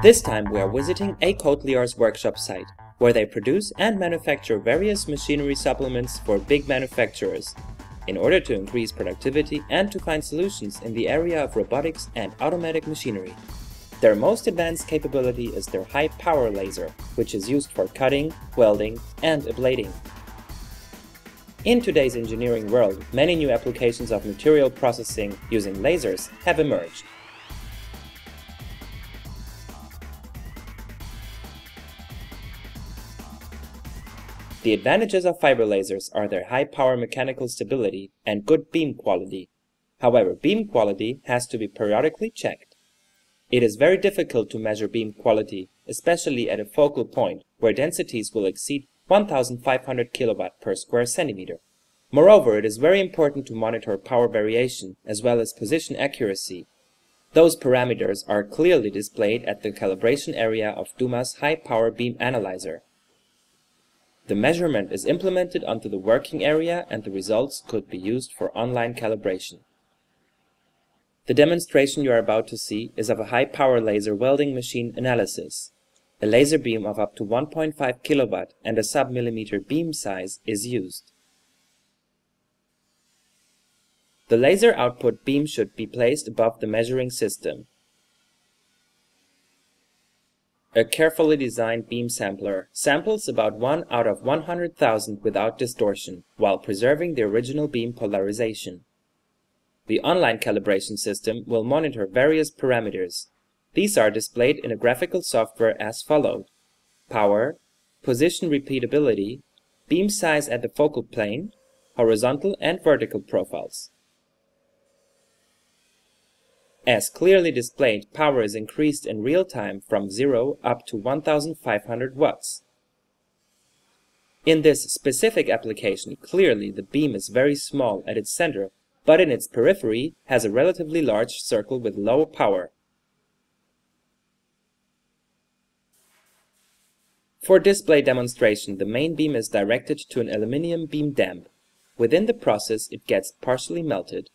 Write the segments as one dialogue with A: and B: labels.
A: This time we are visiting A. Coatliar's workshop site, where they produce and manufacture various machinery supplements for big manufacturers, in order to increase productivity and to find solutions in the area of robotics and automatic machinery. Their most advanced capability is their high power laser, which is used for cutting, welding and ablating. In today's engineering world, many new applications of material processing using lasers have emerged. The advantages of fiber lasers are their high power mechanical stability and good beam quality. However, beam quality has to be periodically checked. It is very difficult to measure beam quality, especially at a focal point where densities will exceed 1500 kilowatt per square centimeter. Moreover, it is very important to monitor power variation as well as position accuracy. Those parameters are clearly displayed at the calibration area of DUMA's high power beam analyzer. The measurement is implemented onto the working area and the results could be used for online calibration. The demonstration you are about to see is of a high-power laser welding machine analysis. A laser beam of up to 1.5 kW and a sub-millimeter beam size is used. The laser output beam should be placed above the measuring system. A carefully designed beam sampler samples about 1 out of 100,000 without distortion, while preserving the original beam polarization. The online calibration system will monitor various parameters. These are displayed in a graphical software as follows: power, position repeatability, beam size at the focal plane, horizontal and vertical profiles. As clearly displayed, power is increased in real time from 0 up to 1500 watts. In this specific application, clearly the beam is very small at its center, but in its periphery has a relatively large circle with low power. For display demonstration, the main beam is directed to an aluminum beam damp. Within the process, it gets partially melted.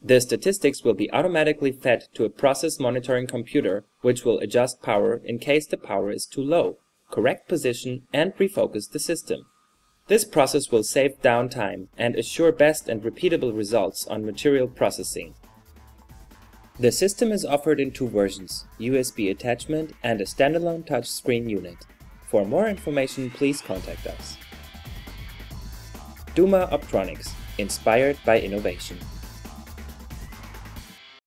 A: The statistics will be automatically fed to a process monitoring computer which will adjust power in case the power is too low, correct position and refocus the system. This process will save downtime and assure best and repeatable results on material processing. The system is offered in two versions, USB attachment and a standalone touchscreen unit. For more information please contact us. Duma Optronics, inspired by innovation.